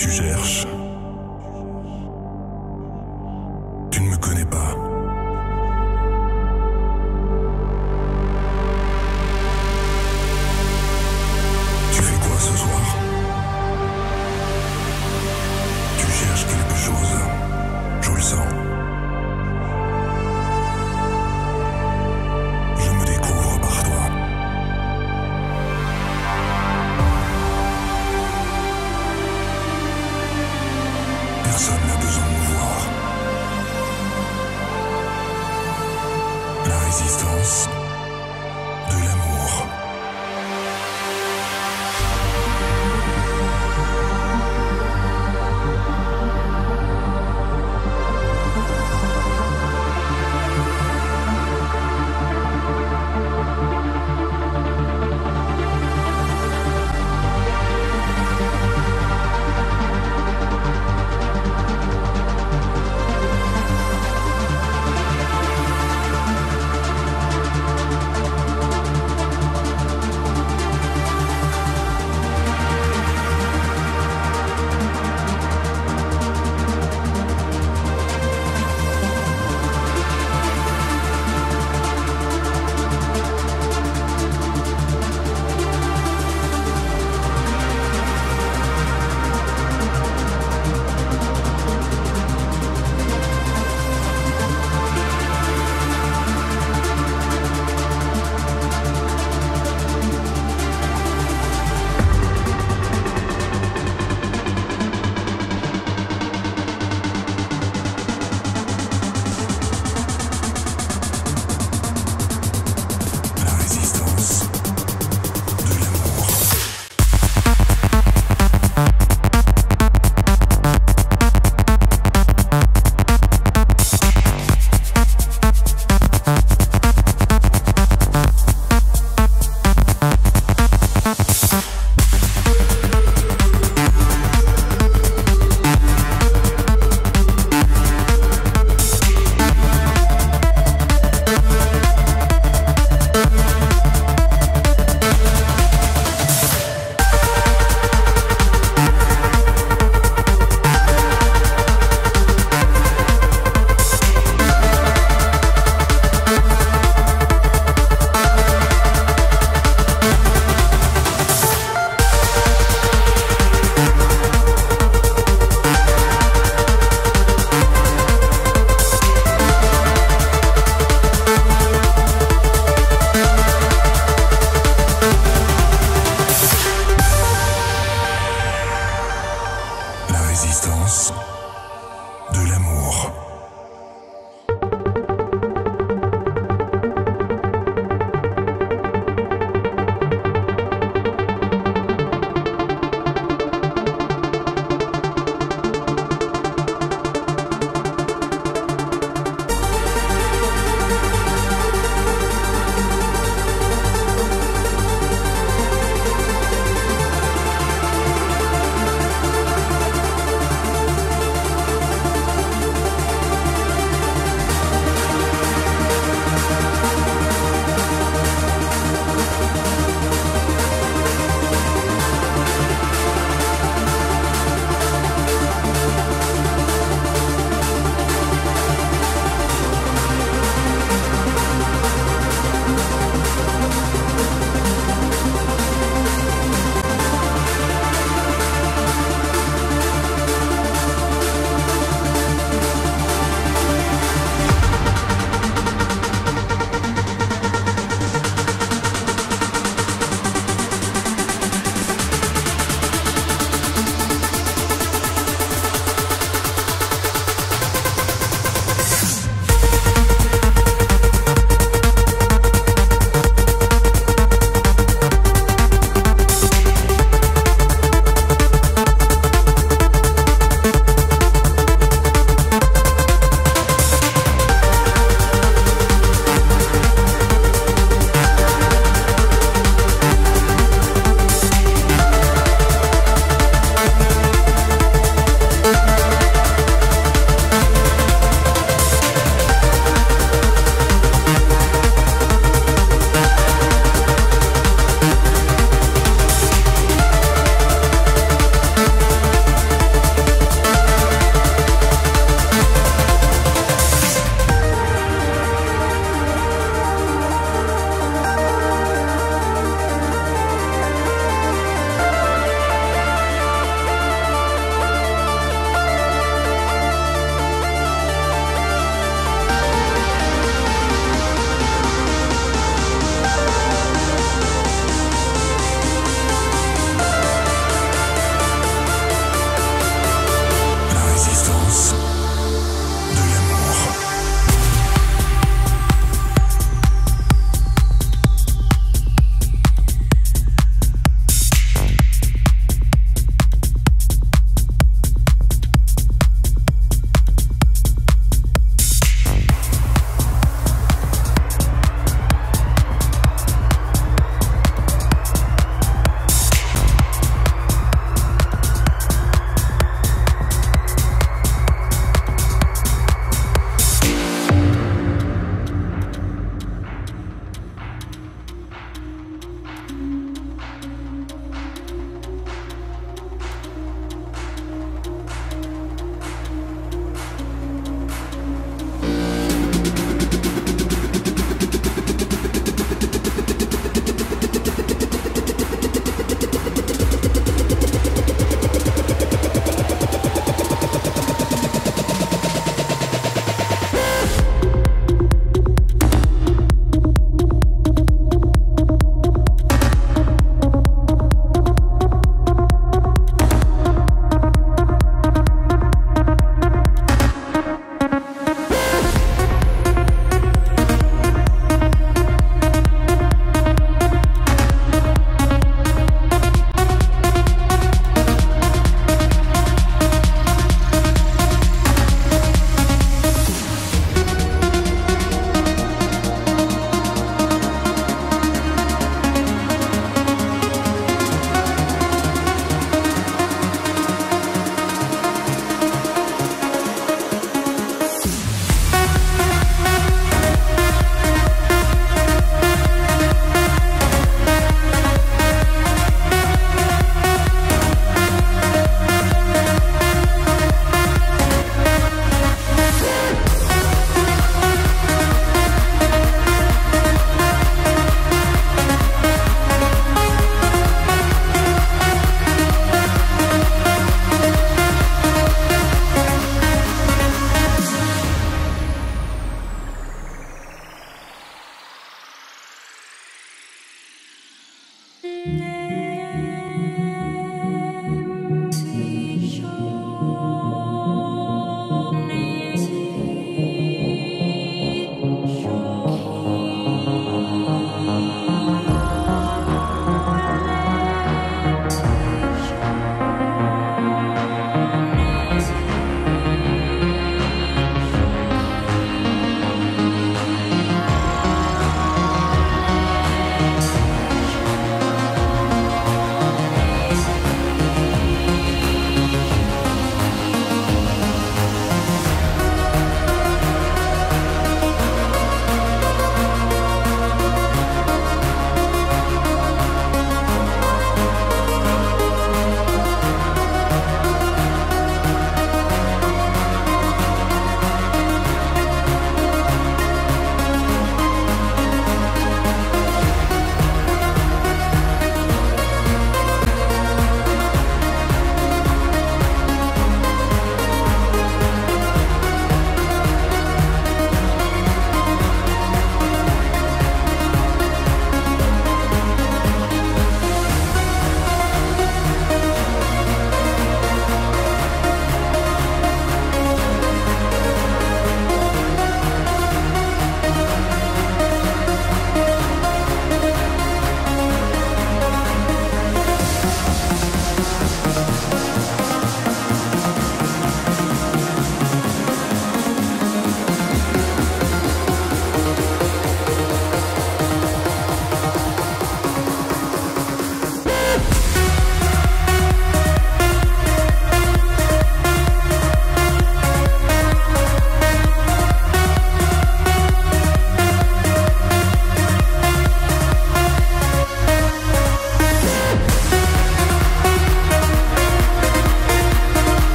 Tu cherches. Résistance Résistance